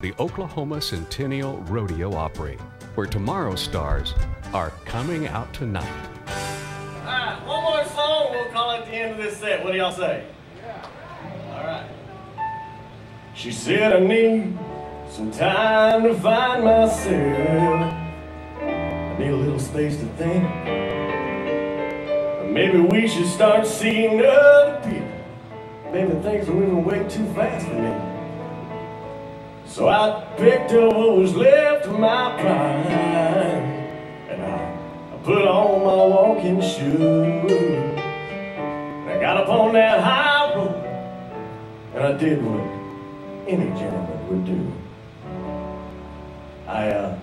the Oklahoma Centennial Rodeo Opry, where tomorrow's stars are coming out tonight. All right, one more song. We'll call it the end of this set. What do y'all say? Yeah. All right. She said I need some time to find myself. I need a little space to think. Maybe we should start seeing other people. Maybe things are moving way too fast for me. So I picked up what was left of my pride And I, I put on my walking shoes. And I got up on that high road And I did what any gentleman would do. I uh,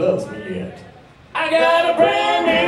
loves me yet. I got a brand new